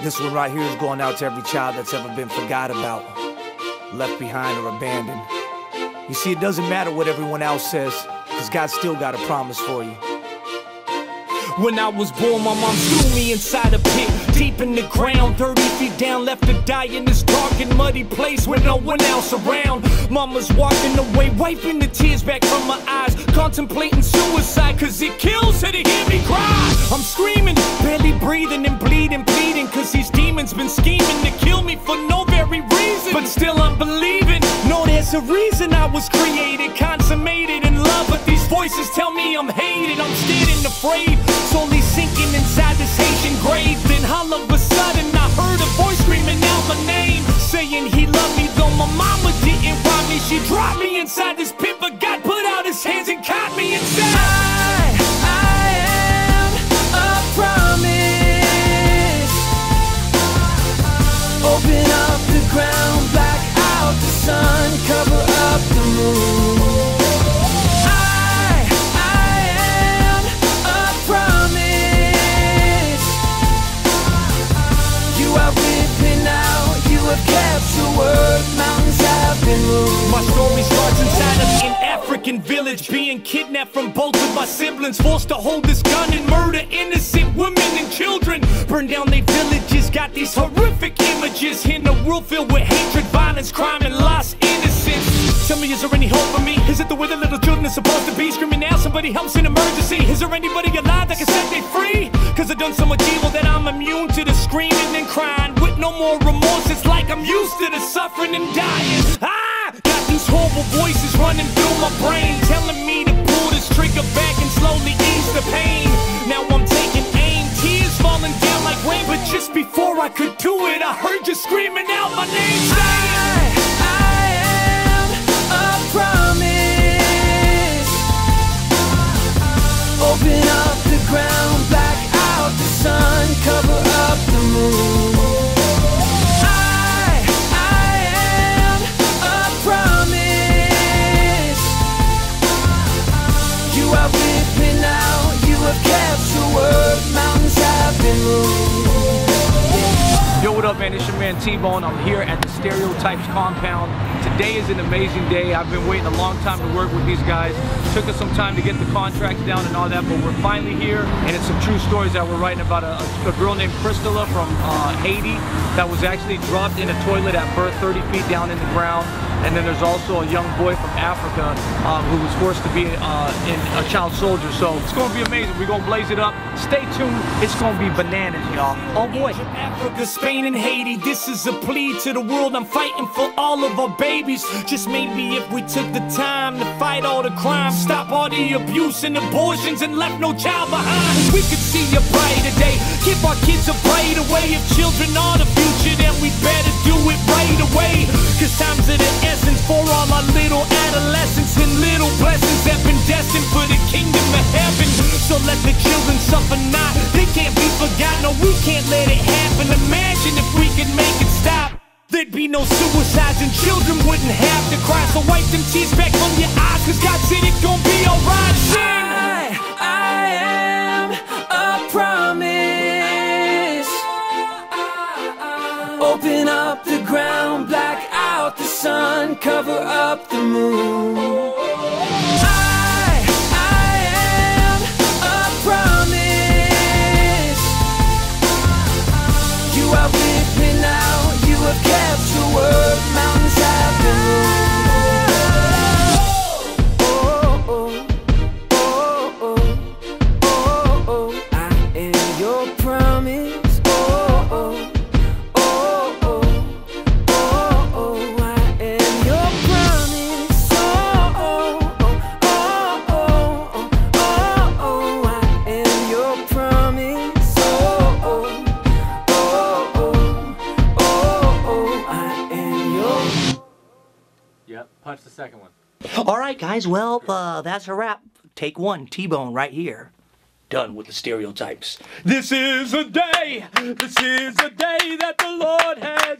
This one right here is going out to every child that's ever been forgot about, left behind, or abandoned. You see, it doesn't matter what everyone else says, because God still got a promise for you. When I was born, my mom threw me inside a pit, deep in the ground, 30 feet down, left to die in this dark and muddy place with no one else around. Mama's walking away, wiping the tears back from my eyes, contemplating suicide, cause it kills her to hear me cry. I'm screaming, barely breathing and bleeding, cause these demons been scheming to kill me for no very reason. But still, I'm believing, no, there's a reason I was created, consummated in love, but these voices tell me I'm hated, I'm scared and afraid slowly sinking inside this Haitian grave. Then all of a sudden I heard a voice screaming out my name, saying he loved me though my mama didn't want me. She dropped me inside this pit, but God put out his hands and caught me inside. My story starts inside of an African village, being kidnapped from both of my siblings, forced to hold this gun and murder innocent women and children. Burn down their villages, got these horrific images in a world filled with hatred, violence, crime, and innocence. Tell me, is there any hope for me? Is it the way the little children are supposed to be? Screaming out, somebody helps in emergency. Is there anybody alive that can set me free? Cause I've done so much evil that I'm immune to the screaming and crying. With no more remorse, it's like I'm used to the suffering and dying. Ah! Got these horrible voices running through my brain, telling me to pull this trigger back and slowly ease the pain. Now I'm taking aim, tears falling down like rain. But just before I could do it, I heard you screaming out my name. Saying, man? Man T-Bone. I'm here at the Stereotypes compound. Today is an amazing day. I've been waiting a long time to work with these guys. Took us some time to get the contracts down and all that, but we're finally here. And it's some true stories that we're writing about a, a girl named Cristela from uh, Haiti that was actually dropped in a toilet at birth 30 feet down in the ground. And then there's also a young boy from Africa um, who was forced to be uh, in a child soldier. So it's going to be amazing. We're going to blaze it up. Stay tuned. It's going to be bananas, y'all. Oh boy. Africa, Spain, and Haiti. This is a plea to the world. I'm fighting for all of our babies. Just maybe if we took the time to fight all the crime, stop all the abuse and abortions, and left no child behind. We could see a brighter day. Give our kids a brighter way. If children are the future, then we better do it right away. Cause times are the essence for all our little adolescents blessings that been destined for the kingdom of heaven. So let the children suffer not. They can't be forgotten. No, we can't let it happen. Imagine if we could make it stop. There'd be no suicides and children wouldn't have to cry. So wipe them tears back from your eyes, cause God said it gon' be alright. I, I am a promise. Open up the ground, black out the sun, cover up the moon. Second one. All right, guys. Well, uh, that's a wrap. Take one, T-Bone, right here. Done with the stereotypes. This is a day, this is a day that the Lord has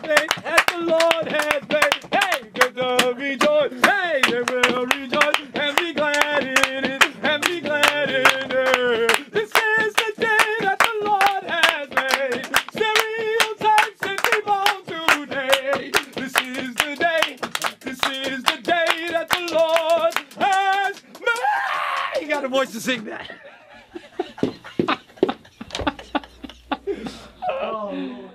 a voice to sing that. oh.